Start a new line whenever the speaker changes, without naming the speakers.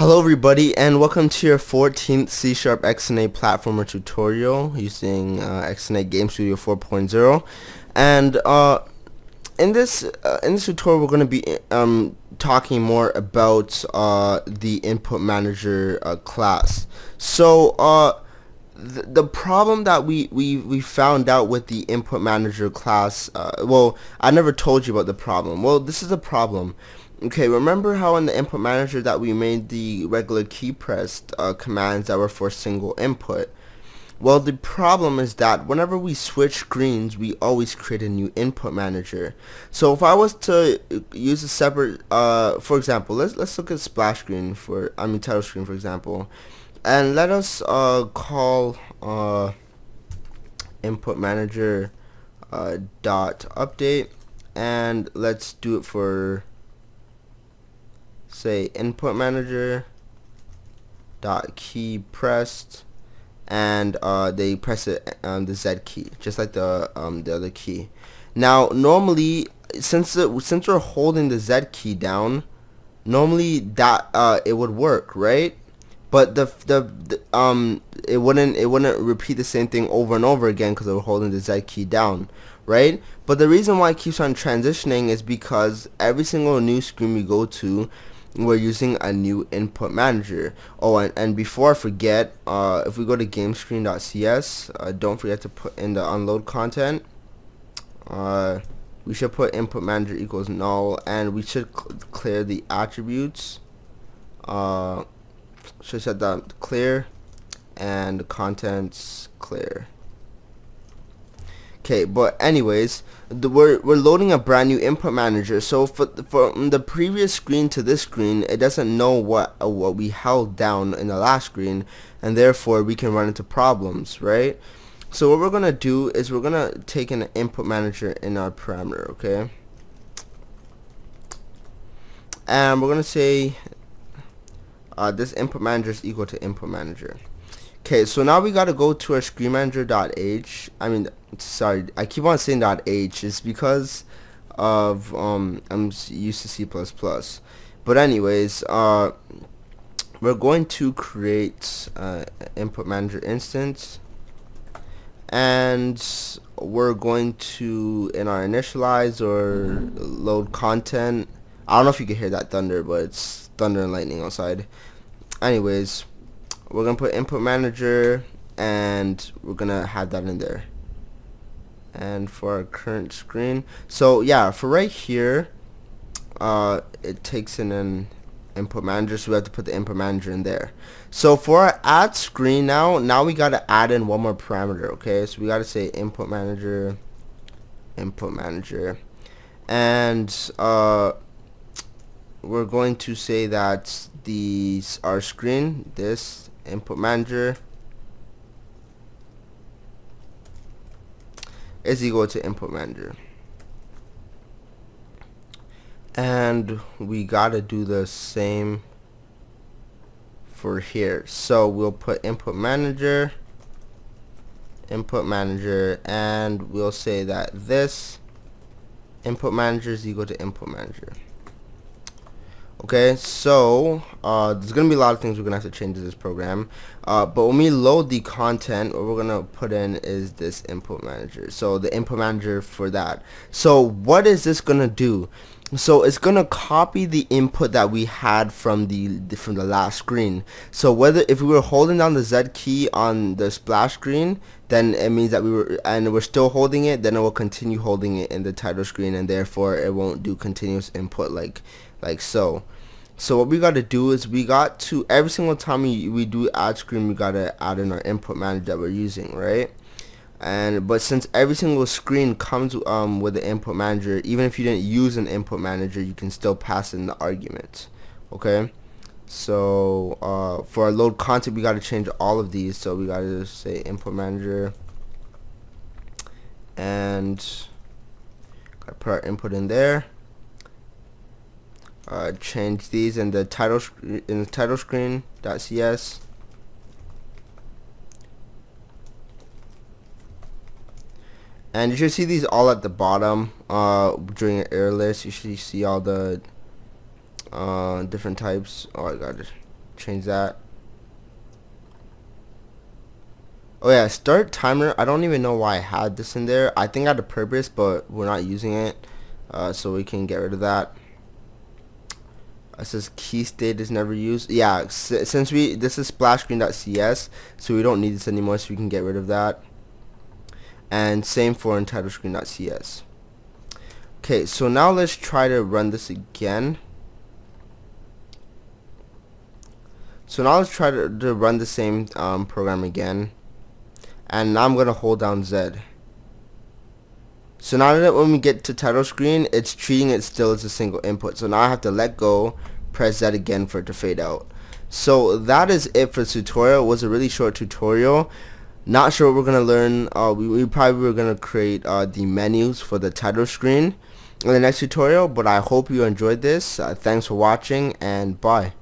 Hello everybody and welcome to your 14th C Sharp XNA platformer tutorial using uh, XNA Game Studio 4.0 and uh, in this uh, in this tutorial we're going to be um, talking more about uh, the input manager uh, class. So uh, th the problem that we, we, we found out with the input manager class, well I never told you about the problem. Well this is the problem. Okay, remember how in the input manager that we made the regular key pressed uh, commands that were for single input? Well, the problem is that whenever we switch screens, we always create a new input manager. So if I was to use a separate, uh, for example, let's let's look at splash screen for, I mean title screen for example, and let us uh, call uh, input manager uh, dot update, and let's do it for say input manager dot key pressed and uh, they press it um, the Z key just like the um, the other key. Now normally since since we're holding the Z key down normally that uh, it would work right? But the, the, the um it wouldn't it wouldn't repeat the same thing over and over again because we're holding the Z key down right? But the reason why it keeps on transitioning is because every single new screen we go to we're using a new input manager. Oh and, and before I forget uh, if we go to gamescreen.cs uh, don't forget to put in the unload content. Uh, we should put input manager equals null and we should cl clear the attributes. Uh, should set that clear and contents clear Okay, but anyways, the, we're we're loading a brand new input manager. So for from the previous screen to this screen, it doesn't know what uh, what we held down in the last screen, and therefore we can run into problems, right? So what we're gonna do is we're gonna take an input manager in our parameter, okay? And we're gonna say uh, this input manager is equal to input manager. Okay, so now we gotta go to our screen manager.h. I mean, sorry, I keep on saying .h. It's because of um I'm used to C++. But anyways, uh, we're going to create uh, input manager instance, and we're going to in our initialize or load content. I don't know if you can hear that thunder, but it's thunder and lightning outside. Anyways we're gonna put input manager and we're gonna have that in there. And for our current screen so yeah for right here uh, it takes in an input manager so we have to put the input manager in there. So for our add screen now now we gotta add in one more parameter okay? So we gotta say input manager input manager. And uh, we're going to say that these our screen this input manager. Is equal to input manager. And we gotta do the same for here. So we'll put input manager input manager and we'll say that this input manager is equal to input manager okay so uh, there's gonna be a lot of things we're gonna have to change to this program. Uh, but when we load the content what we're gonna put in is this input manager. So the input manager for that. So what is this gonna do so it's gonna copy the input that we had from the from the last screen. So whether if we were holding down the Z key on the splash screen then it means that we were and we're still holding it then it will continue holding it in the title screen and therefore it won't do continuous input like like so. So what we got to do is we got to every single time we, we do add screen we got to add in our input manager that we're using right and but since every single screen comes um, with the input manager even if you didn't use an input manager you can still pass in the argument okay? So uh, for our load content we got to change all of these. So we got to say input manager and got to put our input in there. Uh, change these in the title in the title screen .cs and you should see these all at the bottom uh, during an error list you should see all the uh, different types oh I got it change that. Oh yeah, start timer. I don't even know why I had this in there. I think I had a purpose, but we're not using it. Uh, so we can get rid of that. It says key state is never used. Yeah, since we this is splash screen.cs, so we don't need this anymore, so we can get rid of that. And same for entitle screen.cs. Okay, so now let's try to run this again. So now let's try to, to run the same um, program again. And now I'm going to hold down Z. So now that when we get to title screen, it's treating it still as a single input. So now I have to let go, press Z again for it to fade out. So that is it for tutorial. It was a really short tutorial. Not sure what we're going to learn. Uh, we, we, probably were going to create uh, the menus for the title screen in the next tutorial. But I hope you enjoyed this. Uh, thanks for watching and bye.